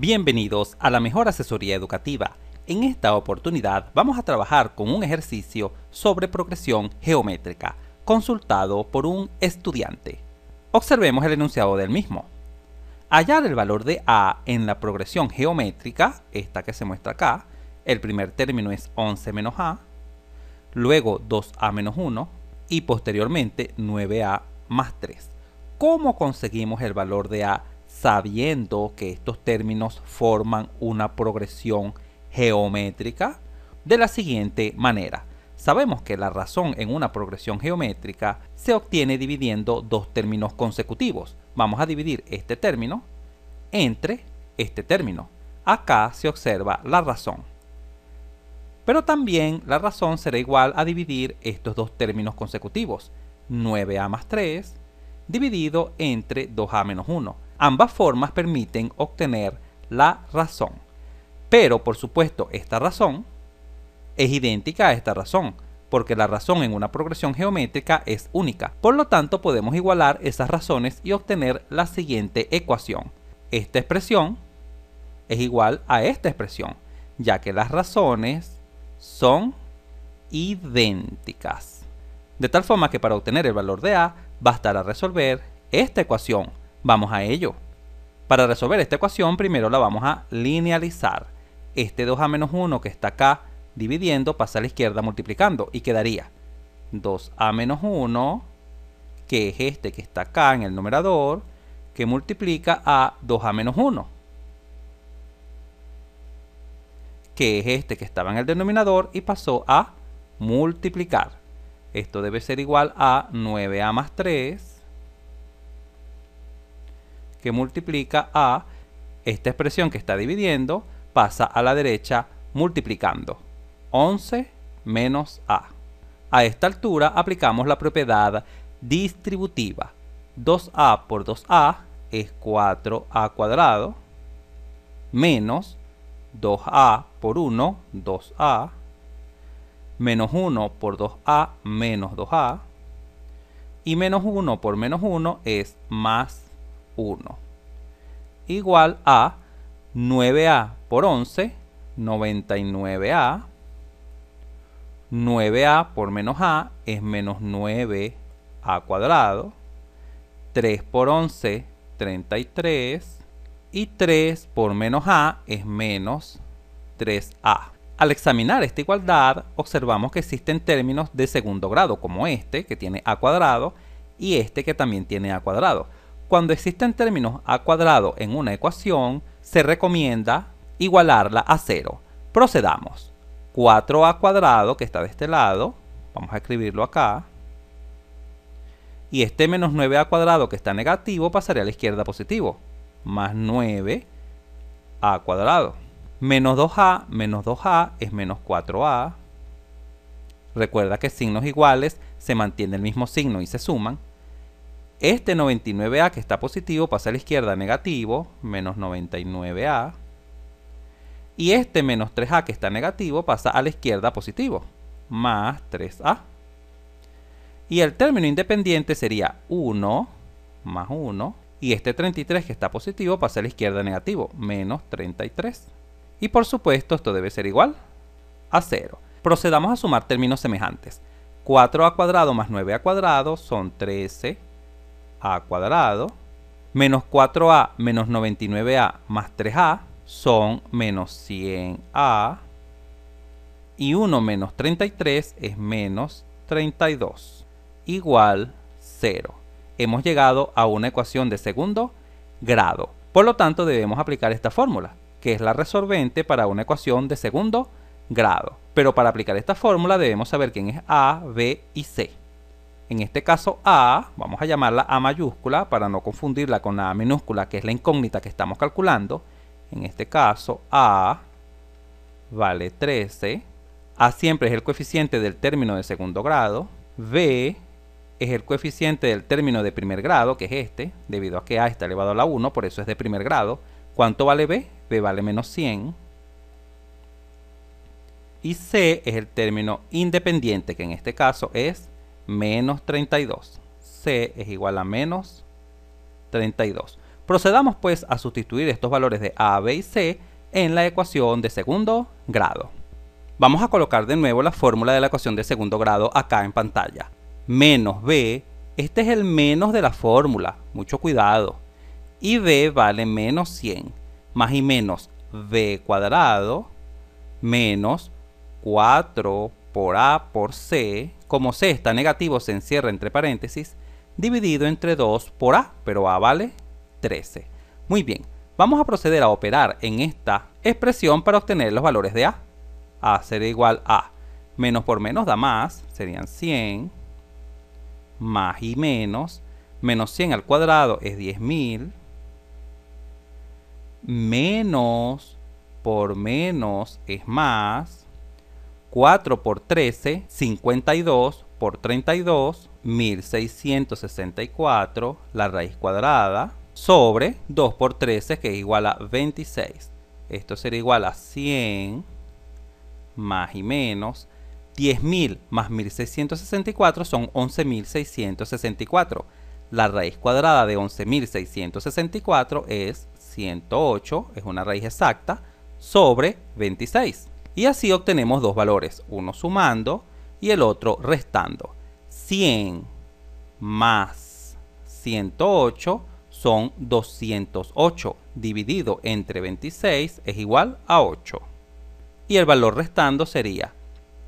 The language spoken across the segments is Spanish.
Bienvenidos a la mejor asesoría educativa. En esta oportunidad vamos a trabajar con un ejercicio sobre progresión geométrica, consultado por un estudiante. Observemos el enunciado del mismo. Hallar el valor de a en la progresión geométrica, esta que se muestra acá, el primer término es 11 menos a, luego 2a menos 1 y posteriormente 9a más 3. ¿Cómo conseguimos el valor de a sabiendo que estos términos forman una progresión geométrica? De la siguiente manera. Sabemos que la razón en una progresión geométrica se obtiene dividiendo dos términos consecutivos. Vamos a dividir este término entre este término. Acá se observa la razón. Pero también la razón será igual a dividir estos dos términos consecutivos, 9a más 3, dividido entre 2a menos 1. Ambas formas permiten obtener la razón. Pero, por supuesto, esta razón es idéntica a esta razón, porque la razón en una progresión geométrica es única. Por lo tanto, podemos igualar esas razones y obtener la siguiente ecuación. Esta expresión es igual a esta expresión, ya que las razones son idénticas. De tal forma que para obtener el valor de a, bastará resolver esta ecuación. Vamos a ello. Para resolver esta ecuación, primero la vamos a linealizar. Este 2a menos 1 que está acá dividiendo pasa a la izquierda multiplicando y quedaría 2a menos 1, que es este que está acá en el numerador, que multiplica a 2a menos 1 que es este que estaba en el denominador y pasó a multiplicar. Esto debe ser igual a 9a más 3, que multiplica a esta expresión que está dividiendo, pasa a la derecha multiplicando. 11 menos a. A esta altura aplicamos la propiedad distributiva. 2a por 2a es 4a cuadrado menos 2a por 1, 2a, menos 1 por 2a, menos 2a, y menos 1 por menos 1 es más 1, igual a 9a por 11, 99a, 9a por menos a es menos 9a cuadrado, 3 por 11, 33, y 3 por menos a es menos 3a. Al examinar esta igualdad, observamos que existen términos de segundo grado, como este, que tiene a cuadrado, y este que también tiene a cuadrado. Cuando existen términos a cuadrado en una ecuación, se recomienda igualarla a 0. Procedamos. 4a cuadrado, que está de este lado, vamos a escribirlo acá, y este menos 9a cuadrado que está negativo pasaría a la izquierda positivo más 9 a cuadrado. Menos 2a menos 2a es menos 4a. Recuerda que signos iguales se mantiene el mismo signo y se suman. Este 99a que está positivo pasa a la izquierda negativo, menos 99a. Y este menos 3a que está negativo pasa a la izquierda positivo, más 3a. Y el término independiente sería 1 más 1 y este 33 que está positivo pasa a la izquierda negativo, menos 33. Y por supuesto esto debe ser igual a 0. Procedamos a sumar términos semejantes. 4a cuadrado más 9a cuadrado son 13a cuadrado. Menos 4a menos 99a más 3a son menos 100a. Y 1 menos 33 es menos 32. Igual 0 hemos llegado a una ecuación de segundo grado. Por lo tanto, debemos aplicar esta fórmula, que es la resolvente para una ecuación de segundo grado. Pero para aplicar esta fórmula debemos saber quién es A, B y C. En este caso A, vamos a llamarla A mayúscula para no confundirla con la A minúscula, que es la incógnita que estamos calculando. En este caso A vale 13. A siempre es el coeficiente del término de segundo grado. B es el coeficiente del término de primer grado, que es este, debido a que a está elevado a la 1, por eso es de primer grado. ¿Cuánto vale b? b vale menos 100. Y c es el término independiente, que en este caso es menos 32. c es igual a menos 32. Procedamos pues a sustituir estos valores de a, b y c en la ecuación de segundo grado. Vamos a colocar de nuevo la fórmula de la ecuación de segundo grado acá en pantalla. Menos b, este es el menos de la fórmula, mucho cuidado. Y b vale menos 100, más y menos b cuadrado menos 4 por a por c, como c está negativo se encierra entre paréntesis, dividido entre 2 por a, pero a vale 13. Muy bien, vamos a proceder a operar en esta expresión para obtener los valores de a. a será igual a menos por menos da más, serían 100, más y menos, menos 100 al cuadrado es 10.000, menos por menos es más, 4 por 13, 52 por 32, 1664, la raíz cuadrada, sobre 2 por 13, que es igual a 26. Esto será igual a 100 más y menos. 10.000 más 1664 son 11.664. La raíz cuadrada de 11.664 es 108, es una raíz exacta, sobre 26. Y así obtenemos dos valores, uno sumando y el otro restando. 100 más 108 son 208 dividido entre 26 es igual a 8. Y el valor restando sería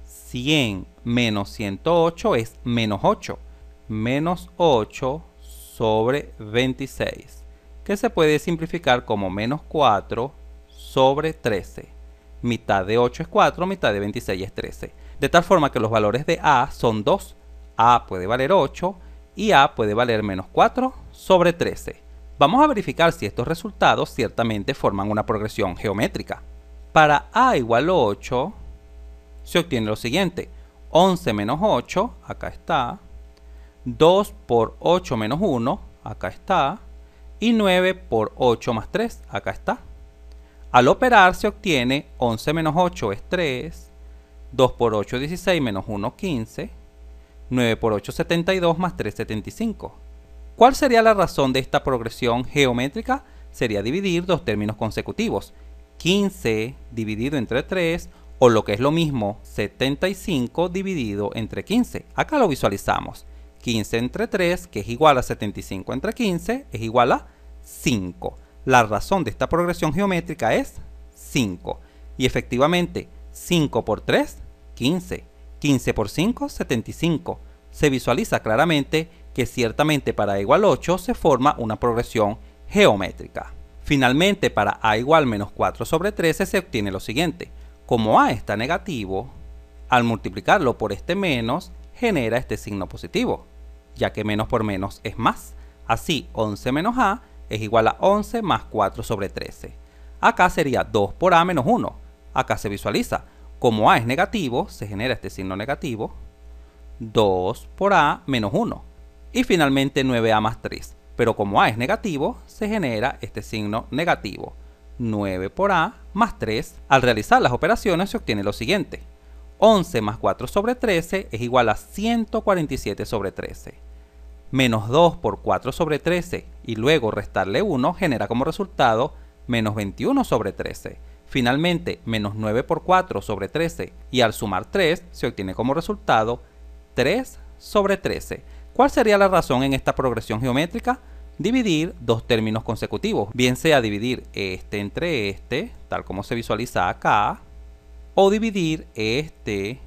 100 menos 108 es menos 8. Menos 8 sobre 26, que se puede simplificar como menos 4 sobre 13 mitad de 8 es 4, mitad de 26 es 13. De tal forma que los valores de A son 2. A puede valer 8 y A puede valer menos 4 sobre 13. Vamos a verificar si estos resultados ciertamente forman una progresión geométrica. Para A igual a 8, se obtiene lo siguiente. 11 menos 8, acá está. 2 por 8 menos 1, acá está. Y 9 por 8 más 3, acá está. Al operar se obtiene 11 menos 8 es 3, 2 por 8 es 16 menos 1 15, 9 por 8 72 más 3 75. ¿Cuál sería la razón de esta progresión geométrica? Sería dividir dos términos consecutivos, 15 dividido entre 3 o lo que es lo mismo 75 dividido entre 15. Acá lo visualizamos. 15 entre 3, que es igual a 75 entre 15, es igual a 5. La razón de esta progresión geométrica es 5. Y efectivamente, 5 por 3, 15. 15 por 5, 75. Se visualiza claramente que ciertamente para a igual 8 se forma una progresión geométrica. Finalmente, para a igual menos 4 sobre 13 se obtiene lo siguiente. Como a está negativo, al multiplicarlo por este menos, genera este signo positivo, ya que menos por menos es más. Así, 11 menos a es igual a 11 más 4 sobre 13. Acá sería 2 por a menos 1. Acá se visualiza. Como a es negativo, se genera este signo negativo. 2 por a menos 1. Y finalmente 9a más 3. Pero como a es negativo, se genera este signo negativo. 9 por a más 3. Al realizar las operaciones se obtiene lo siguiente. 11 más 4 sobre 13 es igual a 147 sobre 13 menos 2 por 4 sobre 13 y luego restarle 1 genera como resultado menos 21 sobre 13. Finalmente, menos 9 por 4 sobre 13 y al sumar 3 se obtiene como resultado 3 sobre 13. ¿Cuál sería la razón en esta progresión geométrica? Dividir dos términos consecutivos, bien sea dividir este entre este, tal como se visualiza acá, o dividir este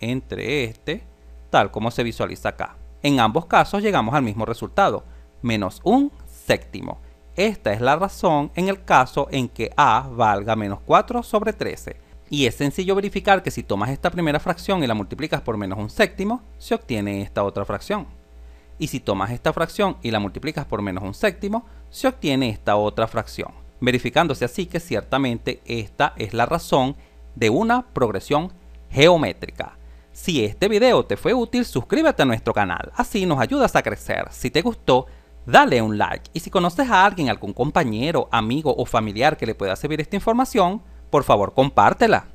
entre este, tal como se visualiza acá. En ambos casos llegamos al mismo resultado, menos un séptimo. Esta es la razón en el caso en que a valga menos 4 sobre 13. Y es sencillo verificar que si tomas esta primera fracción y la multiplicas por menos un séptimo, se obtiene esta otra fracción. Y si tomas esta fracción y la multiplicas por menos un séptimo, se obtiene esta otra fracción. Verificándose así que ciertamente esta es la razón de una progresión geométrica. Si este video te fue útil, suscríbete a nuestro canal, así nos ayudas a crecer. Si te gustó, dale un like y si conoces a alguien, algún compañero, amigo o familiar que le pueda servir esta información, por favor compártela.